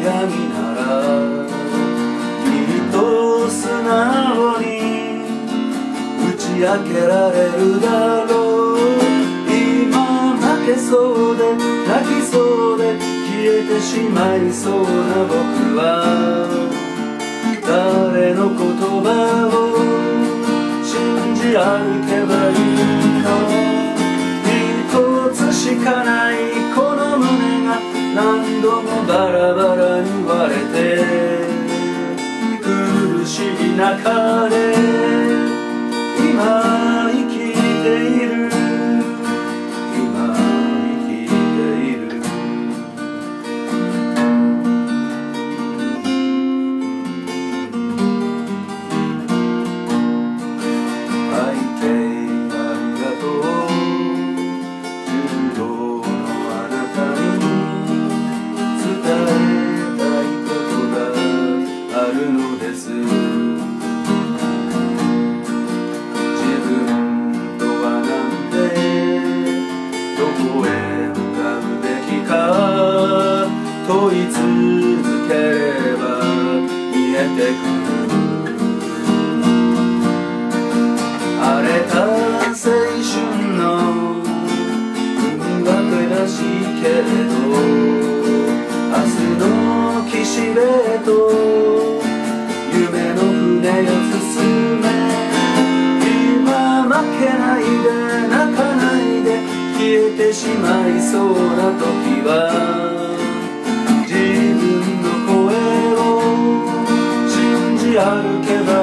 女神ならきっと素直に打ち明けられるだろう今負けそうで泣きそうで消えてしまいそうな僕は誰の言葉を信じ歩けばいいの一つしかないこの胸が何度もバラバラれて苦しい中で。問い続ければ見えてくる」荒れた青春の海は悔しいけれど明日の岸辺へと夢の船を進め今負けないで泣かないで消えてしまいそうな時は give up.